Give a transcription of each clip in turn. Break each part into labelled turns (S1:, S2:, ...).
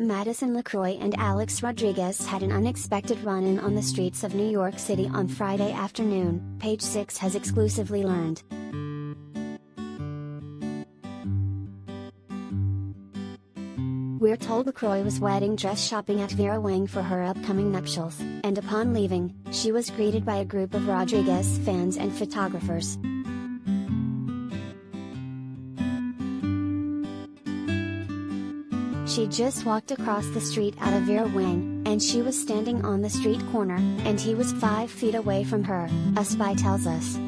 S1: Madison LeCroy and Alex Rodriguez had an unexpected run in on the streets of New York City on Friday afternoon, Page Six has exclusively learned. We're told LeCroy was wedding dress shopping at Vera Wang for her upcoming nuptials, and upon leaving, she was greeted by a group of Rodriguez fans and photographers. She just walked across the street out of Vera Wang, and she was standing on the street corner, and he was 5 feet away from her, a spy tells us.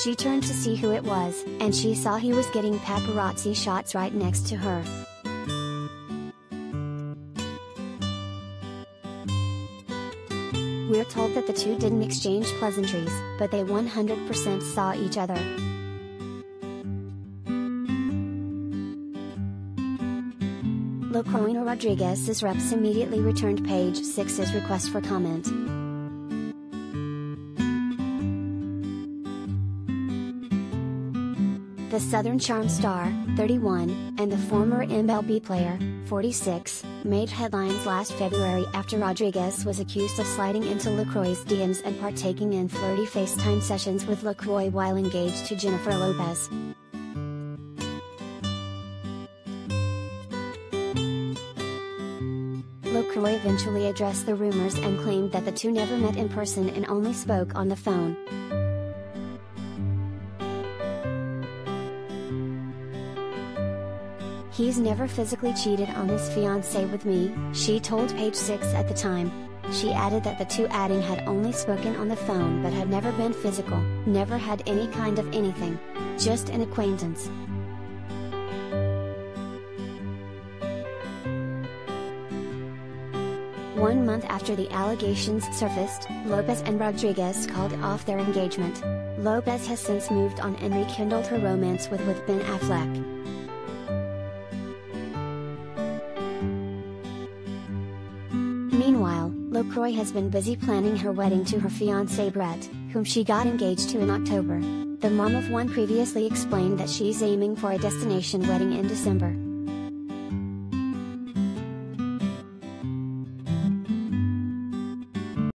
S1: She turned to see who it was, and she saw he was getting paparazzi shots right next to her. We're told that the two didn't exchange pleasantries, but they 100% saw each other. Locoina Rodriguez's reps immediately returned page 6's request for comment. The Southern Charm star, 31, and the former MLB player, 46, made headlines last February after Rodriguez was accused of sliding into LeCroy's DMs and partaking in flirty FaceTime sessions with LeCroy while engaged to Jennifer Lopez. LeCroy eventually addressed the rumors and claimed that the two never met in person and only spoke on the phone. He's never physically cheated on his fiancée with me, she told Page Six at the time. She added that the two adding had only spoken on the phone but had never been physical, never had any kind of anything. Just an acquaintance. One month after the allegations surfaced, Lopez and Rodriguez called off their engagement. Lopez has since moved on and rekindled her romance with with Ben Affleck. Meanwhile, LeCroy has been busy planning her wedding to her fiancé Brett, whom she got engaged to in October. The mom of one previously explained that she's aiming for a destination wedding in December.